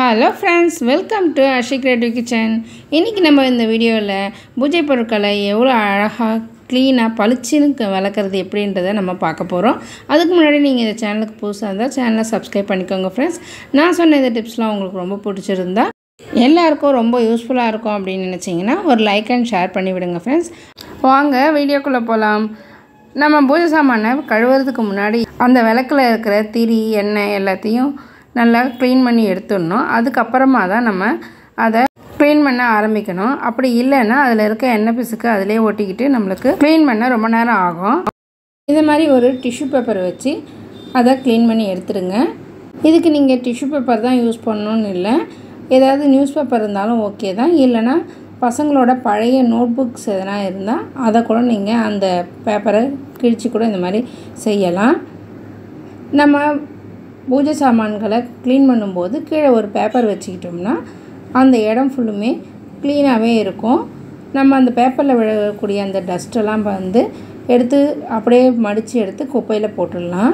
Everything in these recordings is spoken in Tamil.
Hello friends welcome to Ashi creative kitchen இன்றைக்கி நம்ம இந்த வீடியோவில் பூஜை பொருட்களை எவ்வளோ அழகாக க்ளீனாக பளிச்சுன்னு வளர்க்குறது எப்படின்றத நம்ம பார்க்க போகிறோம் அதுக்கு முன்னாடி நீங்கள் இந்த சேனலுக்கு புதுசாக இருந்தால் சேனலை சப்ஸ்கிரைப் பண்ணிக்கோங்க ஃப்ரெண்ட்ஸ் நான் சொன்ன இந்த டிப்ஸ்லாம் உங்களுக்கு ரொம்ப பிடிச்சிருந்தா எல்லாருக்கும் ரொம்ப யூஸ்ஃபுல்லாக இருக்கும் அப்படின்னு நினச்சிங்கன்னா ஒரு லைக் அண்ட் ஷேர் பண்ணி விடுங்க ஃப்ரெண்ட்ஸ் வாங்க வீடியோக்குள்ளே போகலாம் நம்ம பூஜை சாமானை கழுவுறதுக்கு முன்னாடி அந்த விளக்கில் இருக்கிற திரி எண்ணெய் எல்லாத்தையும் நல்லா க்ளீன் பண்ணி எடுத்துடணும். அதுக்கப்புறமா தான் நம்ம அதை க்ளீன் பண்ண ஆரம்பிக்கணும். அப்படி இல்லைன்னா அதில் இருக்க எண்ணெய் பிசுக்கு அதிலே ஒட்டிக்கிட்டு நம்மளுக்கு க்ளீன் பண்ண ரொம்ப நேரம் ஆகும். இது மாதிரி ஒரு டிஷ்யூ பேப்பர் வச்சு அதை க்ளீன் பண்ணி எடுத்துடுங்க. இதுக்கு நீங்கள் டிஷ்யூ பேப்பர் தான் யூஸ் பண்ணணும்னு இல்லை. ஏதாவது நியூஸ் பேப்பர் இருந்தாலும் ஓகே தான். இல்லைன்னா பசங்களோட பழைய நோட் புக்ஸ் எதனா இருந்தால் அதை கூட நீங்கள் அந்த பேப்பரை கிழிச்சு கூட இந்த மாதிரி செய்யலாம். நம்ம பூஜை சாமான்களை க்ளீன் பண்ணும்போது கீழே ஒரு பேப்பர் வச்சுக்கிட்டோம்னா அந்த இடம் ஃபுல்லுமே க்ளீனாகவே இருக்கும். நம்ம அந்த பேப்பரில் விழக்கூடிய அந்த டஸ்ட்டெல்லாம் வந்து எடுத்து அப்படியே மடித்து எடுத்து குப்பையில் போட்டுடலாம்.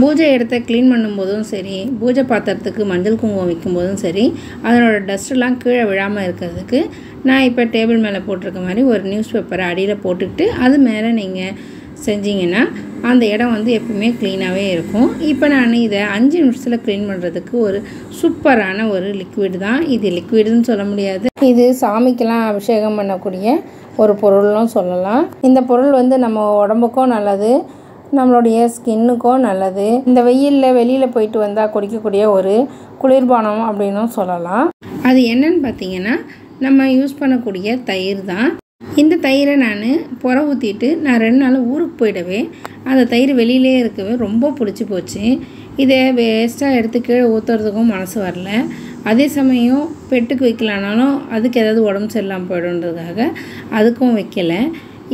பூஜை இடத்த க்ளீன் பண்ணும்போதும் சரி பூஜை பாத்திரத்துக்கு மஞ்சள் குங்குமம் வைக்கும்போதும் சரி அதனோட டஸ்ட்டெல்லாம் கீழே விழாமல் இருக்கிறதுக்கு நான் இப்போ டேபிள் மேலே போட்டிருக்க மாதிரி ஒரு நியூஸ் பேப்பரை அடியில் போட்டுக்கிட்டு அது மேலே நீங்கள் செஞ்சீங்கன்னா அந்த இடம் வந்து எப்பவுமே க்ளீனாகவே இருக்கும். இப்போ நான் இதை அஞ்சு நிமிஷத்தில் க்ளீன் பண்ணுறதுக்கு ஒரு சூப்பரான ஒரு லிக்விட் தான். இது லிக்விடுன்னு சொல்ல முடியாது. இது சாமிக்கெல்லாம் அபிஷேகம் பண்ணக்கூடிய ஒரு பொருள்னும் சொல்லலாம். இந்த பொருள் வந்து நம்ம உடம்புக்கும் நல்லது நம்மளுடைய ஸ்கின்னுக்கும் நல்லது. இந்த வெயிலில் வெளியில் போயிட்டு வந்தால் குடிக்கக்கூடிய ஒரு குளிர்பானம் அப்படின்னும் சொல்லலாம். அது என்னன்னு பார்த்தீங்கன்னா நம்ம யூஸ் பண்ணக்கூடிய தயிர் தான். இந்த தயிரை நான் புற ஊற்றிட்டு நான் ரெண்டு நாள் ஊருக்கு போயிடவே அந்த தயிர் வெளியிலே இருக்கவே ரொம்ப பிடிச்சி போச்சு. இதை வேஸ்ட்டாக எடுத்து கீழே ஊற்றுறதுக்கும் மனசு வரல. அதே சமயம் பெட்டுக்கு வைக்கலானாலும் அதுக்கு ஏதாவது உடம்பு சரியில்லாமல் போய்டுன்றதுக்காக அதுக்கும் வைக்கலை.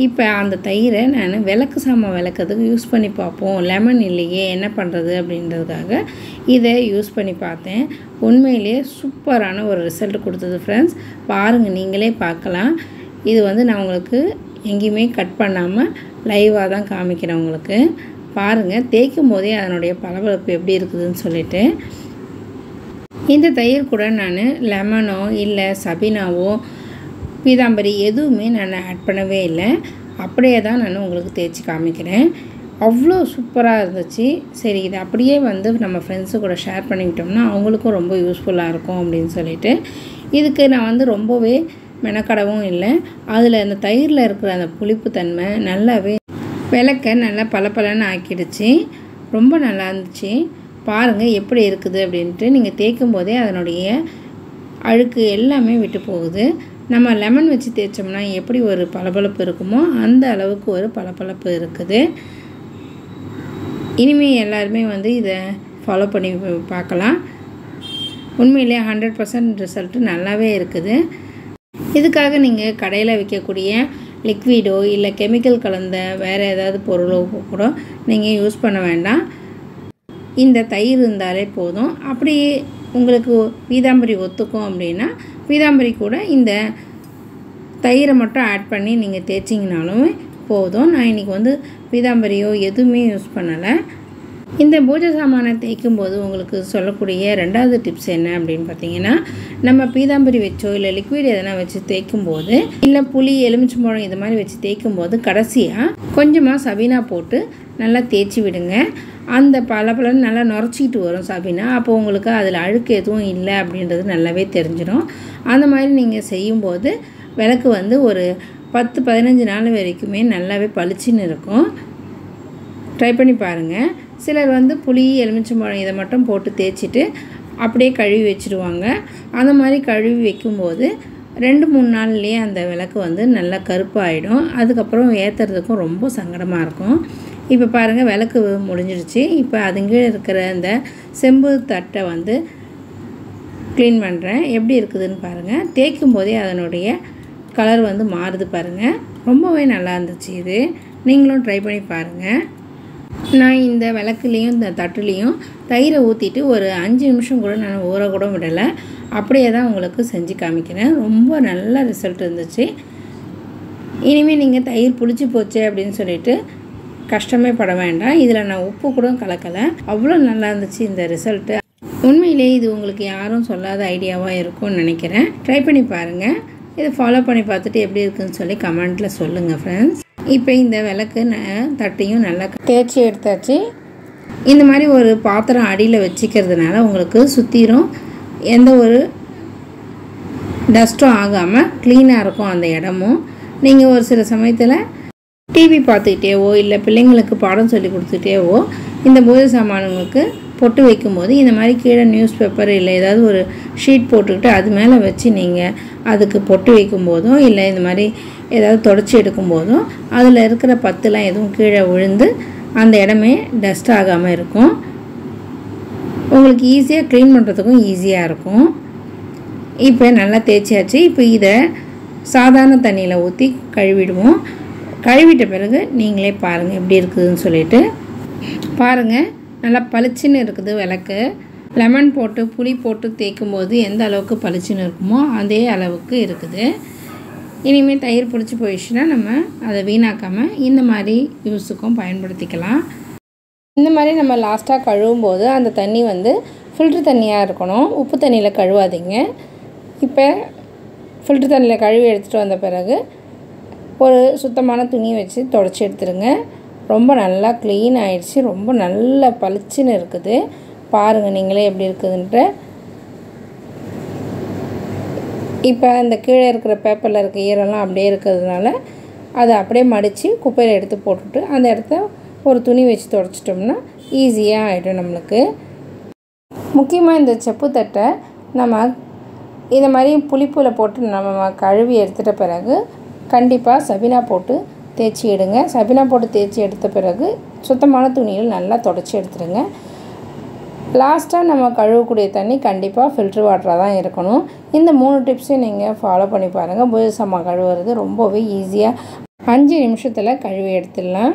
இப்போ அந்த தயிரை நான் விளக்கு சாமான் விளக்கிறதுக்கு யூஸ் பண்ணி பார்ப்போம். லெமன் இல்லையே என்ன பண்ணுறது அப்படின்றதுக்காக இதை யூஸ் பண்ணி பார்த்தேன். உண்மையிலேயே சூப்பரான ஒரு ரிசல்ட் கொடுத்தது ஃப்ரெண்ட்ஸ் பாருங்கள் நீங்களே பார்க்கலாம். இது வந்து நான் உங்களுக்கு எங்கேயுமே கட் பண்ணாமல் லைவாக தான் காமிக்கிறேன் உங்களுக்கு. பாருங்கள் தேய்க்கும் போதே அதனுடைய பளபளப்பு எப்படி இருக்குதுன்னு சொல்லிட்டு. இந்த தயிர் கூட நான் லெமனோ இல்லை சபினாவோ பீதாம்பரி எதுவுமே நான் ஆட் பண்ணவே இல்லை. அப்படியே தான் நான் உங்களுக்கு தேய்ச்சி காமிக்கிறேன். அவ்வளோ சூப்பராக இருந்துச்சு. சரி இது அப்படியே வந்து நம்ம ஃப்ரெண்ட்ஸு கூட ஷேர் பண்ணிக்கிட்டோம்னா அவங்களுக்கும் ரொம்ப யூஸ்ஃபுல்லாக இருக்கும் அப்படின்னு சொல்லிட்டு. இதுக்கு நான் வந்து ரொம்பவே மெனக்கடவும் இல்லை. அதில் அந்த தயிரில் இருக்கிற அந்த புளிப்பு தன்மை நல்லாவே விளக்க நல்லா பளபளன்னு ஆக்கிடுச்சு. ரொம்ப நல்லா இருந்துச்சு. பாருங்கள் எப்படி இருக்குது அப்படின்ட்டு நீங்கள் தேய்க்கும் போதே அதனுடைய அழுக்கு எல்லாமே விட்டு போகுது. நம்ம லெமன் வச்சு தேய்ச்சோம்னா எப்படி ஒரு பளபளப்பு இருக்குமோ அந்த அளவுக்கு ஒரு பளபளப்பு இருக்குது. இனிமேல் எல்லாருமே வந்து இதை ஃபாலோ பண்ணி பார்க்கலாம் உண்மையிலே ஹண்ட்ரட் பர்சன்ட் ரிசல்ட்டு நல்லாவே இருக்குது. இதுக்காக நீங்கள் கடையில் விற்கக்கூடிய லிக்விடோ இல்லை கெமிக்கல் கலந்த வேறு ஏதாவது பொருளோ கூட நீங்கள் யூஸ் பண்ண வேண்டாம். இந்த தயிர் இருந்தாலே போதும். அப்படியே உங்களுக்கு பீதாம்பரி ஒத்துக்கும் அப்படின்னா பீதாம்பரி கூட இந்த தயிரை மட்டும் ஆட் பண்ணி நீங்கள் தேய்ச்சிங்கனாலும் போதும். நான் இன்றைக்கி வந்து பீதாம்பரியோ எதுவுமே யூஸ் பண்ணலை. இந்த பூஜை சாமானை தேய்க்கும் போது உங்களுக்கு சொல்லக்கூடிய ரெண்டாவது டிப்ஸ் என்ன அப்படின்னு பார்த்தீங்கன்னா நம்ம பீதாம்பரி வச்சோ இல்லை லிக்விட் எதனா வச்சு தேய்க்கும் போது இல்லை புளி எலுமிச்சம்பழம் இது மாதிரி வச்சு தேய்க்கும் போது கடைசியாக கொஞ்சமாக சபீனா போட்டு நல்லா தேய்ச்சி விடுங்க. அந்த பல பலன்னு நல்லா நுரைச்சிக்கிட்டு வரும் சபீனா. அப்போ உங்களுக்கு அதில் அழுக்கு எதுவும் இல்லை அப்படின்றது நல்லாவே தெரிஞ்சிடும். அந்த மாதிரி நீங்கள் செய்யும்போது விளக்கு வந்து ஒரு பத்து பதினஞ்சு நாள் வரைக்குமே நல்லாவே பளிச்சுன்னு இருக்கும். ட்ரை பண்ணி பாருங்கள் சிலர் வந்து புளி எலுமிச்சம்பழம் இதை மட்டும் போட்டு தேய்ச்சிட்டு அப்படியே கழுவி வச்சுருவாங்க. அந்த மாதிரி கழுவி வைக்கும்போது ரெண்டு மூணு நாள்லேயே அந்த விளக்கு வந்து நல்லா கருப்பாயிடும். அதுக்கப்புறம் ஏற்றுறதுக்கும் ரொம்ப சங்கடமாக இருக்கும். இப்போ பாருங்கள் விளக்கு முடிஞ்சிடுச்சு இப்போ அதுங்க இருக்கிற அந்த செம்பு தட்டை வந்து க்ளீன் பண்ணுறேன் எப்படி இருக்குதுன்னு பாருங்கள் தேய்க்கும் போதே அதனுடைய கலர் வந்து மாறுது பாருங்கள் ரொம்பவே நல்லா இருந்துச்சு இது. நீங்களும் ட்ரை பண்ணி பாருங்கள் நான் இந்த விளக்குலேயும் இந்த தட்டுலேயும் தயிரை ஊற்றிட்டு ஒரு அஞ்சு நிமிஷம் கூட நான் ஊற கூட விடலை. அப்படியே தான் உங்களுக்கு செஞ்சு காமிக்கிறேன். ரொம்ப நல்ல ரிசல்ட் இருந்துச்சு. இனிமேல் நீங்கள் தயிர் புளிச்சு போச்சு அப்படின்னு சொல்லிட்டு கஷ்டமே பட வேண்டாம். இதில் நான் உப்பு கூட கலக்கலை. அவ்வளோ நல்லா இருந்துச்சு இந்த ரிசல்ட்டு உண்மையிலே இது உங்களுக்கு யாரும் சொல்லாத ஐடியாவாக இருக்கும்னு நினைக்கிறேன். ட்ரை பண்ணி பாருங்கள் இதை ஃபாலோ பண்ணி பார்த்துட்டு எப்படி இருக்குன்னு சொல்லி கமெண்ட்டில் சொல்லுங்கள் ஃப்ரெண்ட்ஸ் இப்போ இந்த விளக்கு ந- தட்டையும் நல்லா தேய்ச்சி எடுத்தாச்சு. இந்த மாதிரி ஒரு பாத்திரம் அடியில் வச்சுக்கிறதுனால உங்களுக்கு சுற்றிரும் எந்த ஒரு டஸ்ட்டும் ஆகாமல் க்ளீனாக இருக்கும் அந்த இடமும். நீங்கள் ஒரு சில சமயத்தில் டிவி பார்த்துக்கிட்டேவோ இல்லை பிள்ளைங்களுக்கு பாடம் சொல்லி கொடுத்துட்டேவோ இந்த பூஜை சாமான்களுக்கு பொட்டு வைக்கும்போது இந்த மாதிரி கீழே நியூஸ் பேப்பர் இல்லை ஏதாவது ஒரு ஷீட் போட்டுக்கிட்டு அது மேலே வச்சு நீங்கள் அதுக்கு பொட்டு வைக்கும்போதும் இல்லை இந்த மாதிரி ஏதாவது தொடச்சி எடுக்கும்போதும் அதில் இருக்கிற பத்துலாம் எதுவும் கீழே விழுந்து அந்த இடமே டஸ்ட் ஆகாமல் இருக்கும். உங்களுக்கு ஈஸியாக க்ளீன் பண்ணுறதுக்கும் ஈஸியாக இருக்கும். இப்போ நல்லா தேய்ச்சியாச்சு இப்போ இதை சாதாரண தண்ணியில் ஊற்றி கழுவிடுவோம். கழுவிட்ட பிறகு நீங்களே பாருங்கள் எப்படி இருக்குதுன்னு சொல்லிட்டு. பாருங்கள் நல்லா பளிச்சுன்னு இருக்குது விளக்கு. லெமன் போட்டு புளி போட்டு தேய்க்கும் போது எந்த அளவுக்கு பளிச்சுன்னு இருக்குமோ அதே அளவுக்கு இருக்குது. இனிமேல் தயிர் பிடிச்சி போயிடுச்சுன்னா நம்ம அதை வீணாக்காமல் இந்த மாதிரி யூஸுக்கும் பயன்படுத்திக்கலாம். இந்த மாதிரி நம்ம லாஸ்ட்டாக கழுவும் போது அந்த தண்ணி வந்து ஃபில்ட்ரு தண்ணியாக இருக்கணும். உப்பு தண்ணியில் கழுவாதீங்க. இப்போ ஃபில்ட்ரு தண்ணியில் கழுவி எடுத்துகிட்டு வந்த பிறகு ஒரு சுத்தமான துணி வச்சு தொடச்சி எடுத்துருங்க. ரொம்ப நல்லா க்ளீன் ஆயிடுச்சு. ரொம்ப நல்ல பளிச்சுன்னு இருக்குது. பாருங்கள் நீங்களே எப்படி இருக்குதுன்ட்டு. இப்போ அந்த கீழே இருக்கிற பேப்பரில் இருக்க ஈரெல்லாம் அப்படியே இருக்கிறதுனால அதை அப்படியே மடித்து குப்பையில் எடுத்து போட்டுட்டு அந்த இடத்த ஒரு துணி வச்சு தொடச்சிட்டோம்னா ஈஸியாக ஆகிடும் நம்மளுக்கு. முக்கியமாக இந்த செப்புத்தட்டை நம்ம இந்த மாதிரி புளிப்பூவில் போட்டு நம்ம கழுவி எடுத்துகிட்ட பிறகு கண்டிப்பாக சபினா போட்டு தேய்ச்சி எடுங்க. சபினா போட்டு தேய்ச்சி எடுத்த பிறகு சுத்தமான துணியில் நல்லா தொடச்சி எடுத்துடுங்க லாஸ்ட்டாக நம்ம கழுவக்கூடிய தண்ணி கண்டிப்பாக ஃபில்ட்ரு வாட்டராக தான் இருக்கணும். இந்த மூணு டிப்ஸையும் நீங்கள் ஃபாலோ பண்ணி பாருங்கள் பூஜை கழுவுறது ரொம்பவே ஈஸியாக அஞ்சு நிமிஷத்தில் கழுவி எடுத்துடலாம்.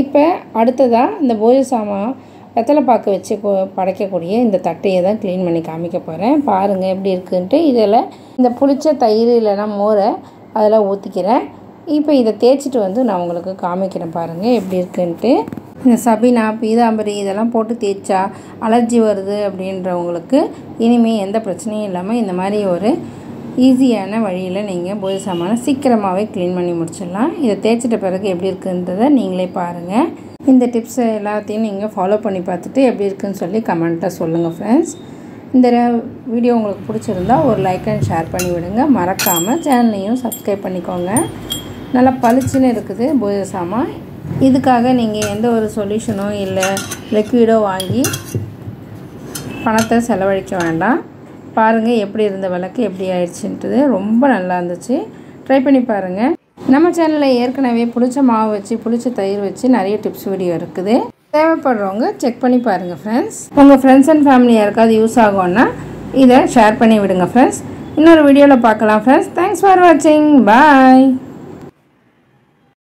இப்போ அடுத்ததாக இந்த பூஜசாமா வெத்தலை பாக்கு வச்சு படைக்கக்கூடிய இந்த தட்டையை தான் க்ளீன் பண்ணி காமிக்க போகிறேன் பாருங்கள் எப்படி இருக்குன்ட்டு. இதில் இந்த புளிச்ச தயிர் இல்லைனா மோரை அதில் ஊற்றிக்கிறேன் இப்போ இதை தேய்ச்சிட்டு வந்து நான் உங்களுக்கு காமிக்கிறேன் பாருங்கள் எப்படி இருக்குன்ட்டு. இந்த சபினா பீதாம்பரி இதெல்லாம் போட்டு தேய்ச்சா அலர்ஜி வருது அப்படின்றவங்களுக்கு இனிமேல் எந்த பிரச்சனையும் இல்லாமல் இந்த மாதிரி ஒரு ஈஸியான வழியில் நீங்கள் பூஜை சாமானை சீக்கிரமாகவே க்ளீன் பண்ணி முடிச்சிடலாம். இதை தேய்ச்சிட்ட பிறகு எப்படி இருக்குன்றதை நீங்களே பாருங்கள் இந்த டிப்ஸை எல்லாத்தையும் நீங்கள் ஃபாலோ பண்ணி பார்த்துட்டு எப்படி இருக்குன்னு சொல்லி கமெண்ட்டாக சொல்லுங்கள் ஃப்ரெண்ட்ஸ் இந்த வீடியோ உங்களுக்கு பிடிச்சிருந்தா ஒரு லைக் அண்ட் ஷேர் பண்ணி விடுங்க மறக்காமல் சேனலையும் சப்ஸ்கிரைப் பண்ணிக்கோங்க. நல்லா பளிச்சுன்னு இருக்குது பூஜை சாமான். இதுக்காக நீங்கள் எந்த ஒரு சொல்யூஷனோ இல்லை லிக்விடோ வாங்கி பணத்தை செலவழிக்க வேண்டாம். பாருங்கள் எப்படி இருந்த விளக்கு எப்படி ஆயிடுச்சுன்றது ரொம்ப நல்லா இருந்துச்சு. ட்ரை பண்ணி பாருங்கள் நம்ம சேனலில் ஏற்கனவே புளிச்ச மாவு வச்சு புளிச்ச தயிர் வச்சு நிறைய டிப்ஸ் வீடியோ இருக்குது. தேவைப்படுறவங்க செக் பண்ணி பாருங்கள் ஃப்ரெண்ட்ஸ் உங்கள் ஃப்ரெண்ட்ஸ் அண்ட் ஃபேமிலி யாருக்காவது யூஸ் ஆகும்னா இதை ஷேர் பண்ணி விடுங்க ஃப்ரெண்ட்ஸ் இன்னொரு வீடியோவில் பார்க்கலாம் ஃப்ரெண்ட்ஸ் தேங்க்ஸ் ஃபார் வாட்சிங் பாய்